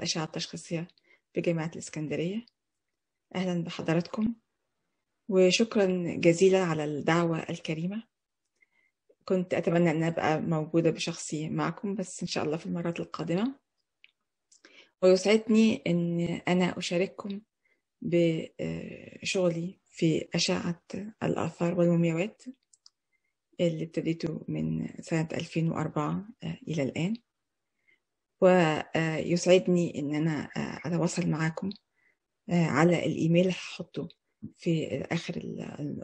الأشعة التشخيصية بجامعة الإسكندرية. أهلا بحضراتكم وشكرا جزيلا على الدعوة الكريمة. كنت أتمنى أن أبقى موجودة بشخصي معكم بس إن شاء الله في المرات القادمة. ويسعدني أن أنا أشارككم بشغلي في أشعة الآثار والمومياوات اللي ابتديته من سنة 2004 إلى الآن. ويسعدني إن أنا أتواصل معاكم على الإيميل اللي هحطه في آخر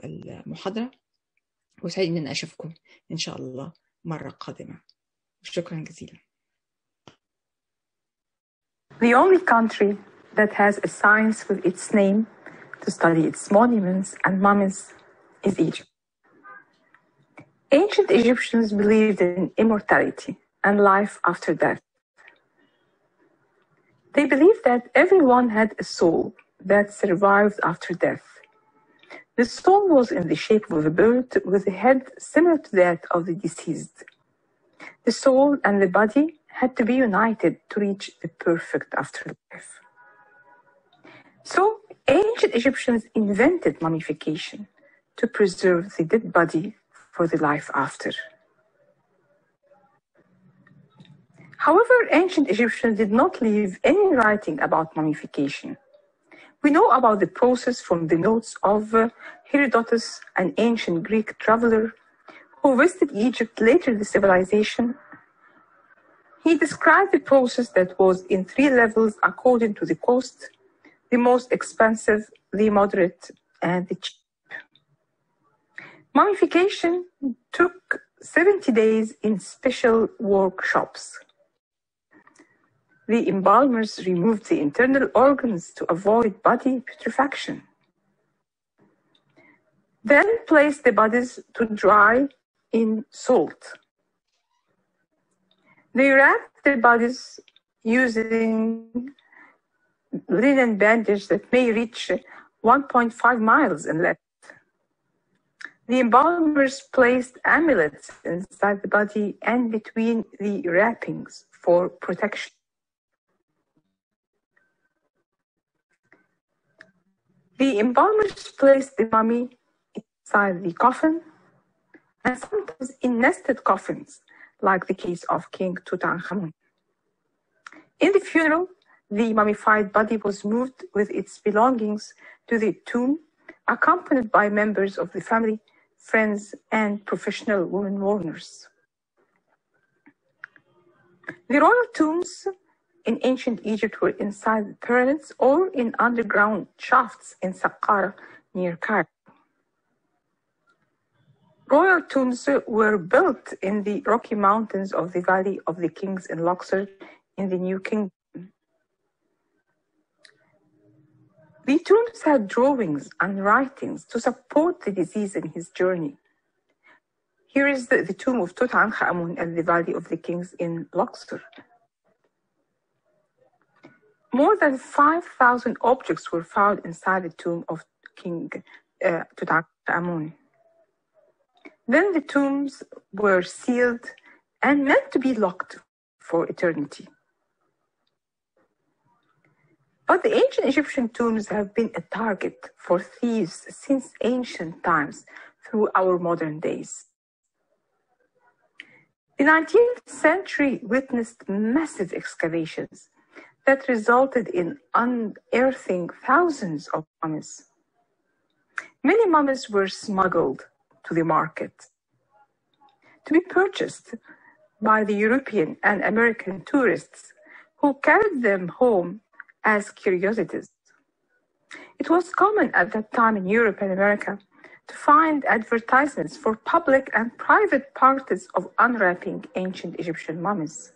المحاضرة وسعيد إن أنا أشوفكم إن شاء الله مرة قادمة شكرا جزيلا The only country that has a science with its name to study its monuments and mummies is Egypt. Ancient Egyptians believed in immortality and life after death. They believed that everyone had a soul that survived after death. The soul was in the shape of a bird with a head similar to that of the deceased. The soul and the body had to be united to reach the perfect afterlife. So, ancient Egyptians invented mummification to preserve the dead body for the life after. However, ancient Egyptians did not leave any writing about mummification. We know about the process from the notes of uh, Herodotus, an ancient Greek traveler who visited Egypt later in the civilization. He described the process that was in three levels according to the cost the most expensive, the moderate, and the cheap. Mummification took 70 days in special workshops. The embalmers removed the internal organs to avoid body putrefaction. Then placed the bodies to dry in salt. They wrapped the bodies using linen bandage that may reach 1.5 miles in length. The embalmers placed amulets inside the body and between the wrappings for protection. The embalmers placed the mummy inside the coffin and sometimes in nested coffins, like the case of King Tutankhamun. In the funeral, the mummified body was moved with its belongings to the tomb, accompanied by members of the family, friends, and professional women mourners. The royal tombs in ancient Egypt were inside the pyramids or in underground shafts in Saqqara near Cairo. Royal tombs were built in the rocky mountains of the Valley of the Kings in Luxor in the New Kingdom. The tombs had drawings and writings to support the disease in his journey. Here is the, the tomb of Tutankhamun at the Valley of the Kings in Luxor. More than 5,000 objects were found inside the tomb of King uh, Tutankhamun. Then the tombs were sealed and meant to be locked for eternity. But the ancient Egyptian tombs have been a target for thieves since ancient times through our modern days. The 19th century witnessed massive excavations that resulted in unearthing thousands of mummies. Many mummies were smuggled to the market to be purchased by the European and American tourists who carried them home as curiosities. It was common at that time in Europe and America to find advertisements for public and private parties of unwrapping ancient Egyptian mummies.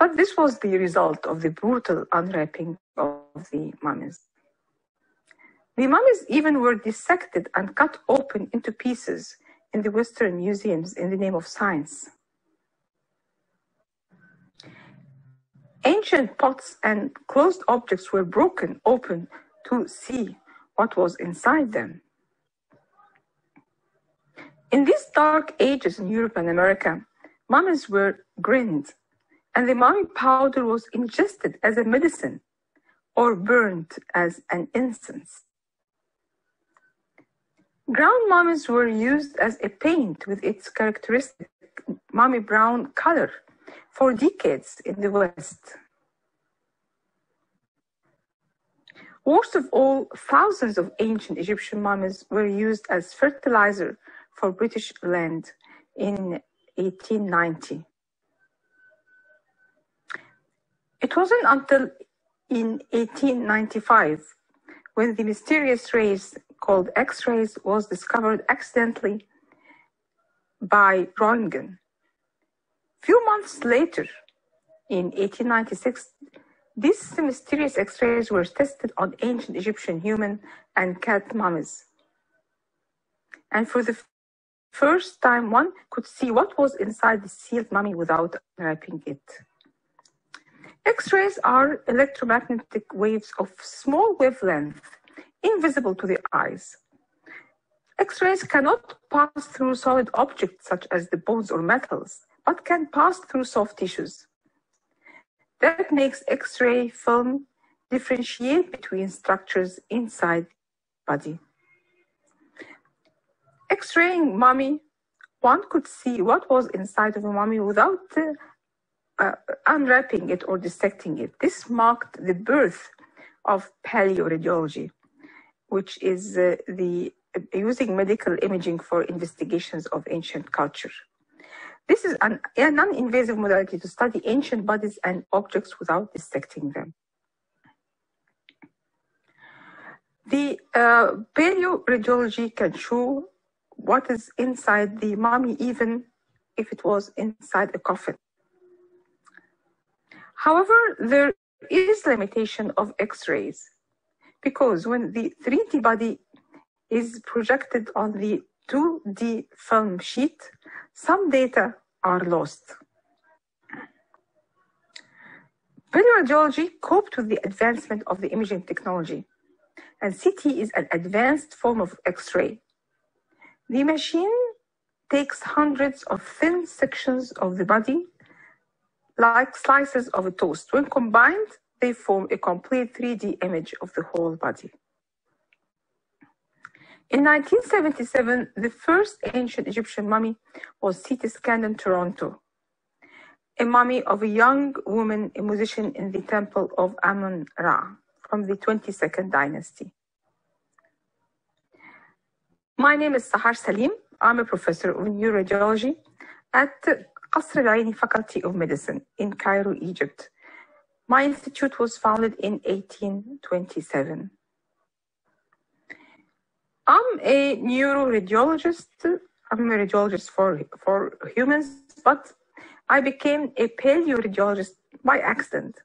But this was the result of the brutal unwrapping of the mummies. The mummies even were dissected and cut open into pieces in the Western museums in the name of science. Ancient pots and closed objects were broken open to see what was inside them. In these dark ages in Europe and America, mummies were grinned and the mummy powder was ingested as a medicine or burned as an incense. Ground mummies were used as a paint with its characteristic mummy brown color for decades in the West. Worst of all, thousands of ancient Egyptian mummies were used as fertilizer for British land in 1890. It wasn't until in 1895 when the mysterious rays called X-rays was discovered accidentally by Roentgen. Few months later, in 1896, these mysterious X-rays were tested on ancient Egyptian human and cat mummies. And for the first time, one could see what was inside the sealed mummy without unwrapping it. X-rays are electromagnetic waves of small wavelength, invisible to the eyes. X-rays cannot pass through solid objects such as the bones or metals, but can pass through soft tissues. That makes X-ray film differentiate between structures inside body. X-raying mummy, one could see what was inside of a mummy without uh, uh, unwrapping it or dissecting it. This marked the birth of paleoradiology, which is uh, the uh, using medical imaging for investigations of ancient culture. This is an, a non-invasive modality to study ancient bodies and objects without dissecting them. The uh, paleoradiology can show what is inside the mummy, even if it was inside a coffin. However, there is limitation of X-rays because when the 3D body is projected on the 2D film sheet, some data are lost. Paleoradiology coped with the advancement of the imaging technology, and CT is an advanced form of X-ray. The machine takes hundreds of thin sections of the body, like slices of a toast. When combined, they form a complete 3D image of the whole body. In 1977, the first ancient Egyptian mummy was CT scanned in Toronto. A mummy of a young woman, a musician in the temple of Amun Ra from the 22nd dynasty. My name is Sahar Saleem. I'm a professor of neuroradiology at Aini Faculty of Medicine in Cairo, Egypt. My institute was founded in 1827. I'm a neuroradiologist. I'm a radiologist for, for humans, but I became a paleoradiologist by accident.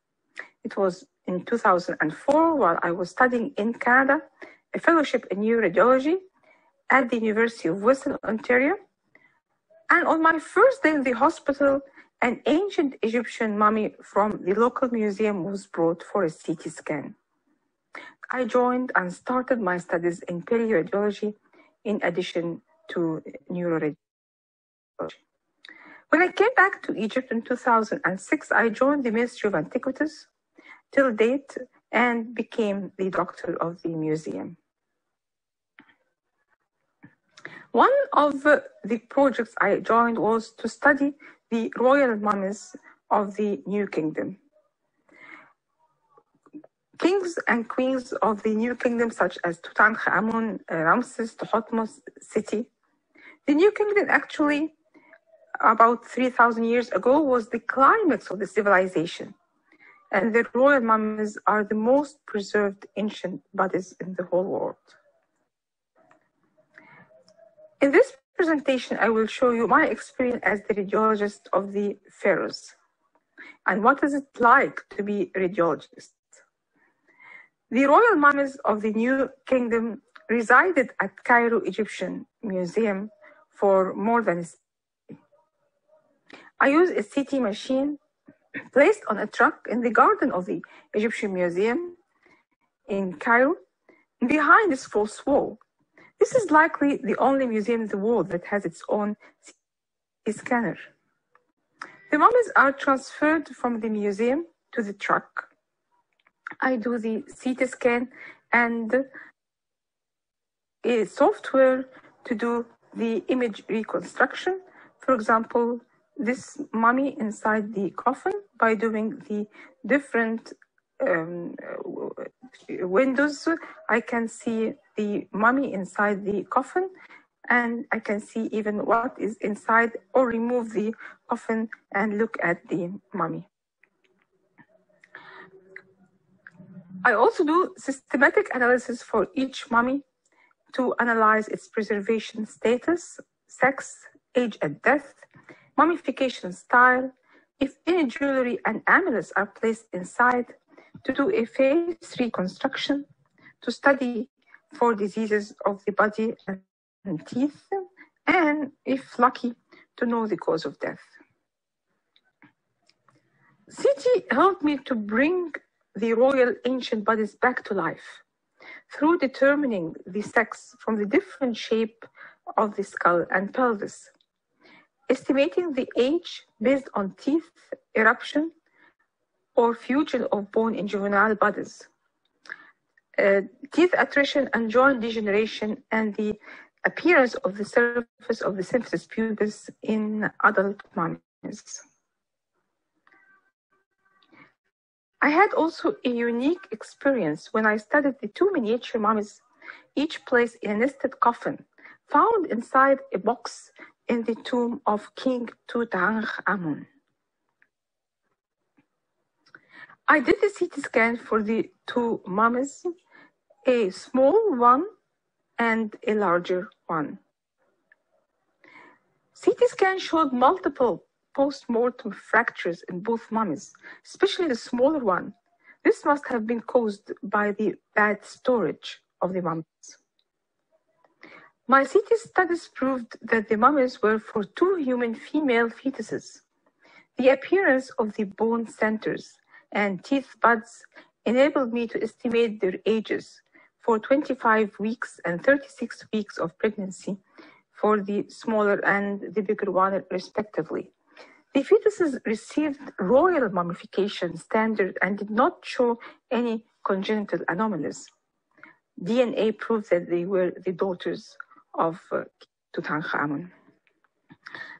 It was in 2004 while I was studying in Canada, a fellowship in neuroradiology at the University of Western Ontario. And on my first day in the hospital, an ancient Egyptian mummy from the local museum was brought for a CT scan. I joined and started my studies in paleoradiology in addition to neuroradiology. When I came back to Egypt in 2006, I joined the Ministry of Antiquities till date and became the doctor of the museum. One of the projects I joined was to study the royal mummies of the New Kingdom. Kings and queens of the New Kingdom, such as Tutankhamun, Ramses, Thutmose, Seti. The New Kingdom actually, about 3,000 years ago, was the climax of the civilization. And the royal mummies are the most preserved ancient bodies in the whole world. In this presentation, I will show you my experience as the radiologist of the pharaohs and what is it like to be a radiologist. The royal mummies of the New Kingdom resided at Cairo Egyptian Museum for more than. I used a CT machine placed on a truck in the garden of the Egyptian Museum in Cairo. Behind this false wall, this is likely the only museum in the world that has its own scanner. The mummies are transferred from the museum to the truck. I do the CT scan and a software to do the image reconstruction. For example, this mummy inside the coffin by doing the different um, windows. I can see the mummy inside the coffin and I can see even what is inside or remove the coffin and look at the mummy. I also do systematic analysis for each mummy to analyze its preservation status, sex, age at death, mummification style, if any jewelry and amulets are placed inside, to do a face reconstruction, to study for diseases of the body and teeth, and if lucky, to know the cause of death. CT helped me to bring the royal ancient bodies back to life through determining the sex from the different shape of the skull and pelvis, estimating the age based on teeth eruption or fusion of bone in juvenile bodies, Uh, teeth attrition and joint degeneration, and the appearance of the surface of the symphysis pubis in adult mummies. I had also a unique experience when I studied the two miniature mummies, each placed in a nested coffin, found inside a box in the tomb of King Tutankhamun. I did the CT scan for the two mummies, a small one and a larger one. CT scan showed multiple post-mortem fractures in both mummies, especially the smaller one. This must have been caused by the bad storage of the mummies. My CT studies proved that the mummies were for two human female fetuses. The appearance of the bone centers and teeth buds enabled me to estimate their ages for 25 weeks and 36 weeks of pregnancy for the smaller and the bigger one respectively. The fetuses received royal mummification standard and did not show any congenital anomalies. DNA proved that they were the daughters of uh, Tutankhamun.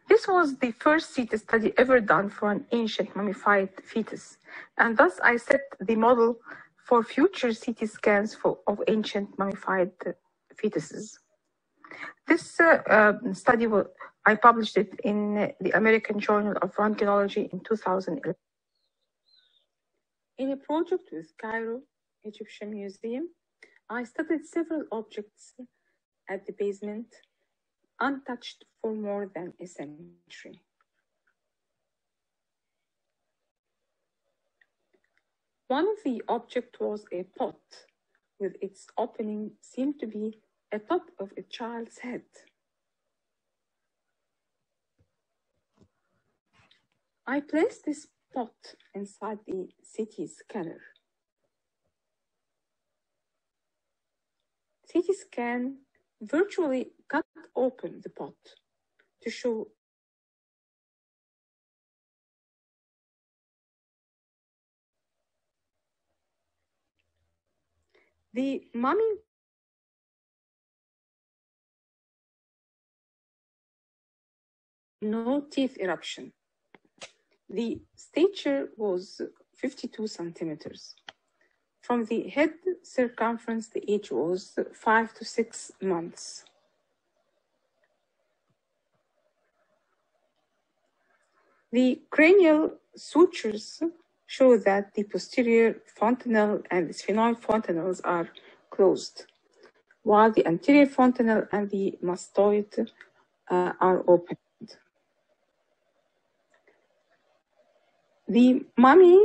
This was the first CT study ever done for an ancient mummified fetus, and thus I set the model for future CT scans for, of ancient mummified fetuses. This uh, uh, study, will, I published it in the American Journal of Roentgenology in 2011. In a project with Cairo Egyptian Museum, I studied several objects at the basement untouched for more than a century. One of the objects was a pot with its opening seemed to be a top of a child's head. I placed this pot inside the CT scanner. CT scan virtually cut open the pot to show the mummy no teeth eruption. The stature was 52 centimeters. From the head circumference, the age was five to six months. The cranial sutures show that the posterior fontanelle and sphenoid fontanelles are closed, while the anterior fontanelle and the mastoid uh, are opened. The mummy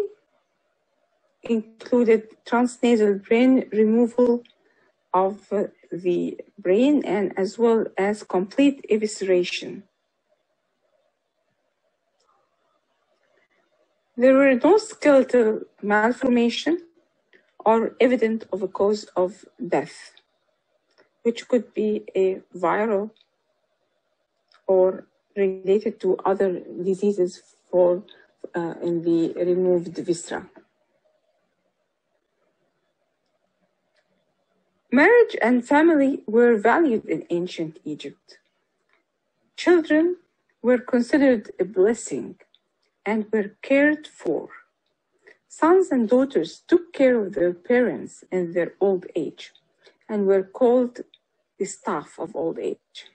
included transnasal brain removal of the brain and as well as complete evisceration. There were no skeletal malformation or evidence of a cause of death, which could be a viral or related to other diseases for uh, in the removed viscera. Marriage and family were valued in ancient Egypt. Children were considered a blessing and were cared for. Sons and daughters took care of their parents in their old age and were called the staff of old age.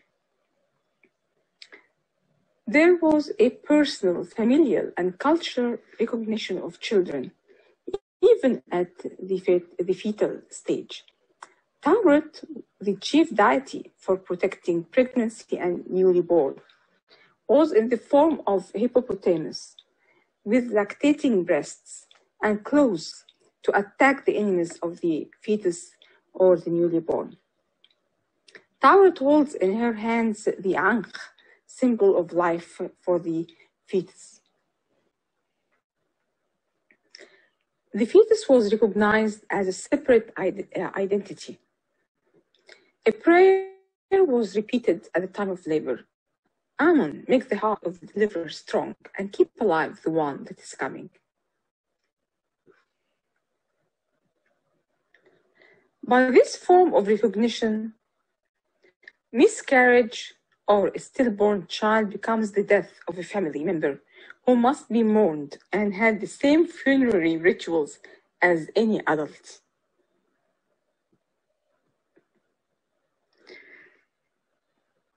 There was a personal, familial, and cultural recognition of children, even at the, fet- the fetal stage. Tauret, the chief deity for protecting pregnancy and newly born, was in the form of hippopotamus with lactating breasts and claws to attack the enemies of the fetus or the newly born. Tauret holds in her hands the ankh, symbol of life for the fetus. The fetus was recognized as a separate uh, identity. A prayer was repeated at the time of labor. Ammon, make the heart of the deliverer strong and keep alive the one that is coming. By this form of recognition, miscarriage or a stillborn child becomes the death of a family member who must be mourned and had the same funerary rituals as any adult.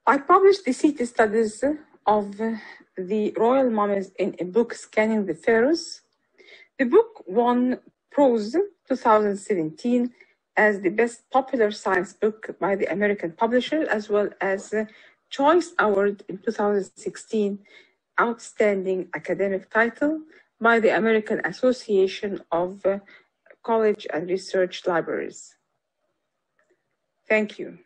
I published the CT studies of the royal mummies in a book, Scanning the Pharaohs. The book won Prose 2017 as the best popular science book by the American publisher, as well as Choice Award in 2016, Outstanding Academic Title by the American Association of College and Research Libraries. Thank you.